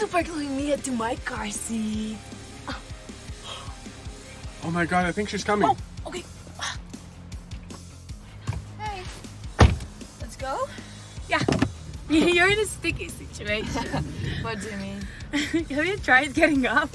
super gluing Mia to my car seat. Oh my god, I think she's coming. Oh, okay. Hey, let's go. Yeah. You're in a sticky situation. What do you mean? Have you tried getting up?